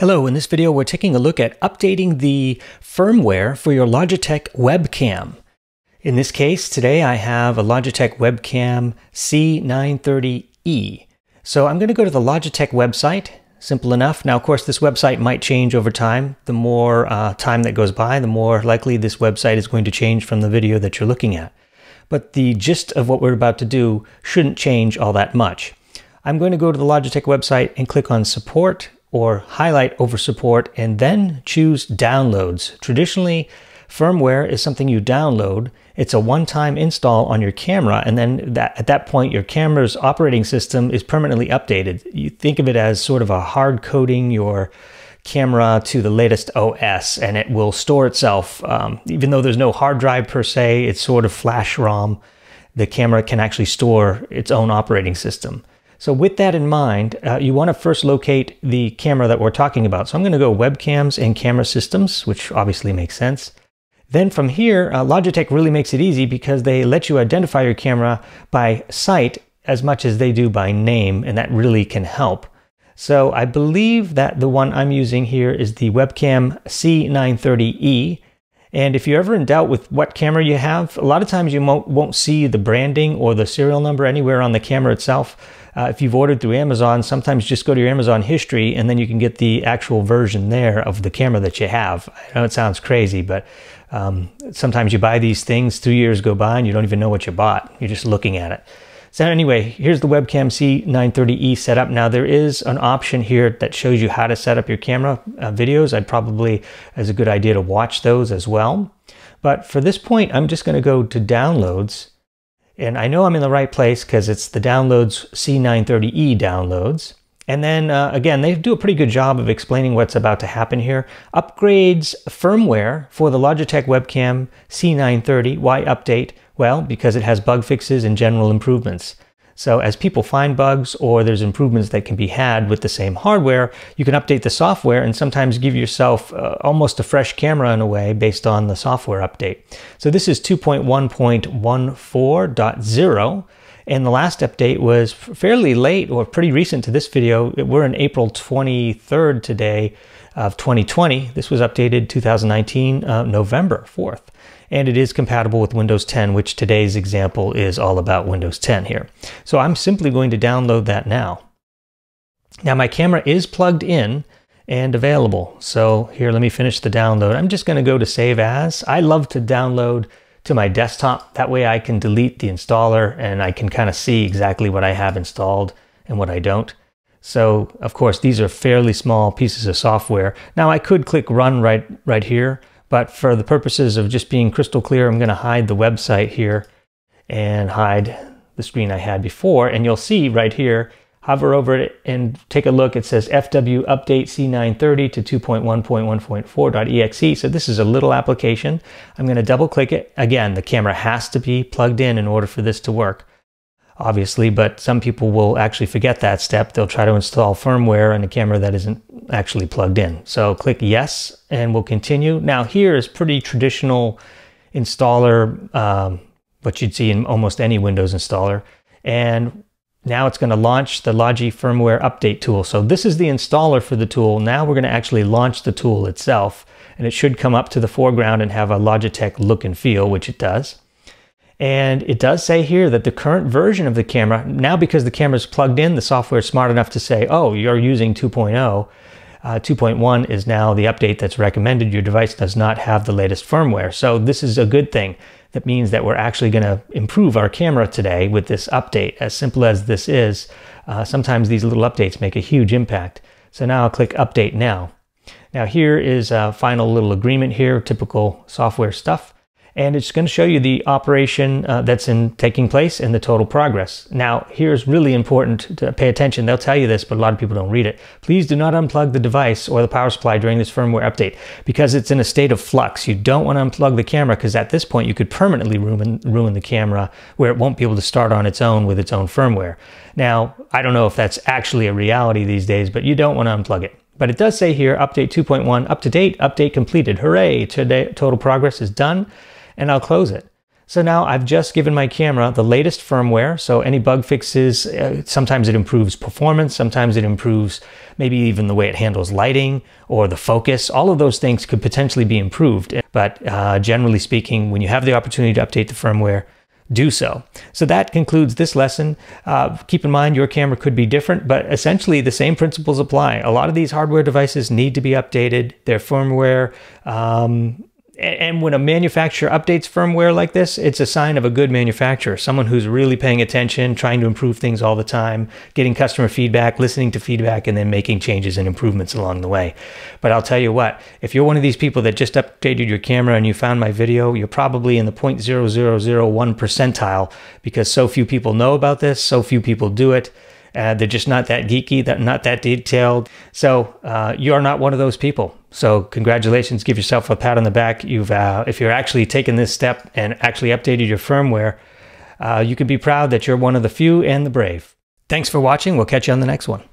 Hello, in this video we're taking a look at updating the firmware for your Logitech webcam. In this case, today I have a Logitech webcam C930E. So I'm going to go to the Logitech website, simple enough. Now of course this website might change over time. The more uh, time that goes by, the more likely this website is going to change from the video that you're looking at. But the gist of what we're about to do shouldn't change all that much. I'm going to go to the Logitech website and click on support or highlight over support and then choose downloads. Traditionally, firmware is something you download. It's a one-time install on your camera and then that, at that point your camera's operating system is permanently updated. You think of it as sort of a hard coding your camera to the latest OS and it will store itself. Um, even though there's no hard drive per se, it's sort of flash ROM. The camera can actually store its own operating system. So with that in mind, uh, you want to first locate the camera that we're talking about. So I'm going to go webcams and camera systems, which obviously makes sense. Then from here, uh, Logitech really makes it easy because they let you identify your camera by sight as much as they do by name, and that really can help. So I believe that the one I'm using here is the webcam C930E. And if you're ever in doubt with what camera you have, a lot of times you won't see the branding or the serial number anywhere on the camera itself. Uh, if you've ordered through Amazon, sometimes just go to your Amazon history and then you can get the actual version there of the camera that you have. I know it sounds crazy, but um, sometimes you buy these things, two years go by and you don't even know what you bought. You're just looking at it. So anyway, here's the webcam C930E setup. Now there is an option here that shows you how to set up your camera uh, videos. I'd probably, as a good idea to watch those as well. But for this point, I'm just gonna go to downloads and I know I'm in the right place because it's the downloads C930E downloads. And then uh, again, they do a pretty good job of explaining what's about to happen here. Upgrades firmware for the Logitech webcam C930. Why update? Well, because it has bug fixes and general improvements. So as people find bugs or there's improvements that can be had with the same hardware, you can update the software and sometimes give yourself uh, almost a fresh camera in a way based on the software update. So this is 2.1.14.0 and the last update was fairly late or pretty recent to this video. We're in April 23rd today of 2020. This was updated 2019 uh, November 4th and it is compatible with Windows 10, which today's example is all about Windows 10 here. So I'm simply going to download that now. Now my camera is plugged in and available. So here, let me finish the download. I'm just gonna go to Save As. I love to download to my desktop. That way I can delete the installer and I can kind of see exactly what I have installed and what I don't. So of course, these are fairly small pieces of software. Now I could click run right, right here, but for the purposes of just being crystal clear, I'm going to hide the website here and hide the screen I had before. And you'll see right here, hover over it and take a look. It says FW Update C930 to 2.1.1.4.exe. So this is a little application. I'm going to double click it. Again, the camera has to be plugged in in order for this to work obviously, but some people will actually forget that step. They'll try to install firmware on a camera that isn't actually plugged in. So click yes, and we'll continue. Now here is pretty traditional installer, um, what you'd see in almost any Windows installer. And now it's going to launch the Logi firmware update tool. So this is the installer for the tool. Now we're going to actually launch the tool itself, and it should come up to the foreground and have a Logitech look and feel, which it does. And it does say here that the current version of the camera, now because the camera is plugged in, the software is smart enough to say, oh, you're using 2.0. Uh, 2.1 is now the update that's recommended. Your device does not have the latest firmware. So this is a good thing. That means that we're actually going to improve our camera today with this update. As simple as this is, uh, sometimes these little updates make a huge impact. So now I'll click Update Now. Now here is a final little agreement here, typical software stuff and it's going to show you the operation uh, that's in taking place and the total progress. Now, here's really important to pay attention. They'll tell you this, but a lot of people don't read it. Please do not unplug the device or the power supply during this firmware update because it's in a state of flux. You don't want to unplug the camera because at this point you could permanently ruin, ruin the camera where it won't be able to start on its own with its own firmware. Now, I don't know if that's actually a reality these days, but you don't want to unplug it. But it does say here, update 2.1, up to date, update completed. Hooray, today, total progress is done and I'll close it. So now I've just given my camera the latest firmware. So any bug fixes, uh, sometimes it improves performance, sometimes it improves maybe even the way it handles lighting or the focus. All of those things could potentially be improved. But uh, generally speaking, when you have the opportunity to update the firmware, do so. So that concludes this lesson. Uh, keep in mind your camera could be different, but essentially the same principles apply. A lot of these hardware devices need to be updated. Their firmware um, and when a manufacturer updates firmware like this, it's a sign of a good manufacturer, someone who's really paying attention, trying to improve things all the time, getting customer feedback, listening to feedback, and then making changes and improvements along the way. But I'll tell you what, if you're one of these people that just updated your camera and you found my video, you're probably in the 0.0001 percentile because so few people know about this, so few people do it. Uh, they're just not that geeky, that not that detailed. So uh, you're not one of those people. So congratulations, give yourself a pat on the back. You've, uh, if you're actually taking this step and actually updated your firmware, uh, you can be proud that you're one of the few and the brave. Thanks for watching. We'll catch you on the next one.